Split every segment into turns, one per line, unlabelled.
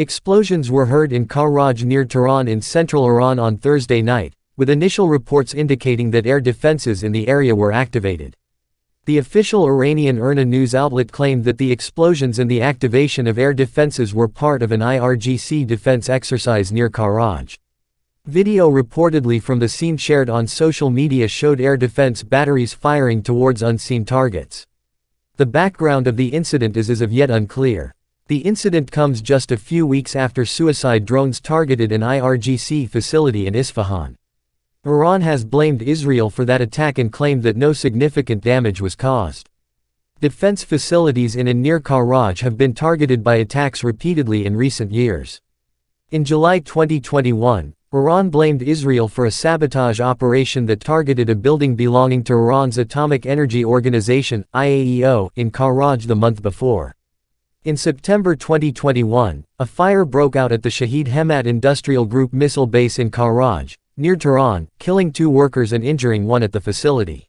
Explosions were heard in Karaj near Tehran in central Iran on Thursday night, with initial reports indicating that air defenses in the area were activated. The official Iranian IRNA news outlet claimed that the explosions and the activation of air defenses were part of an IRGC defense exercise near Karaj. Video reportedly from the scene shared on social media showed air defense batteries firing towards unseen targets. The background of the incident is as of yet unclear. The incident comes just a few weeks after suicide drones targeted an IRGC facility in Isfahan. Iran has blamed Israel for that attack and claimed that no significant damage was caused. Defense facilities in and near Karaj have been targeted by attacks repeatedly in recent years. In July 2021, Iran blamed Israel for a sabotage operation that targeted a building belonging to Iran's Atomic Energy Organization, IAEO, in Karaj the month before. In September 2021, a fire broke out at the Shahid Hemmat Industrial Group missile base in Karaj, near Tehran, killing two workers and injuring one at the facility.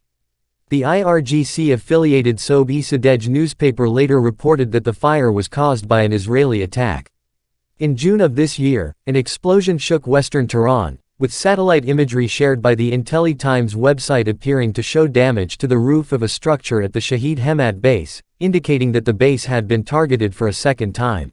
The IRGC-affiliated Sob-e-Sadegh newspaper later reported that the fire was caused by an Israeli attack. In June of this year, an explosion shook western Tehran, with satellite imagery shared by the IntelliTimes website appearing to show damage to the roof of a structure at the Shahid Hemmat base, indicating that the base had been targeted for a second time.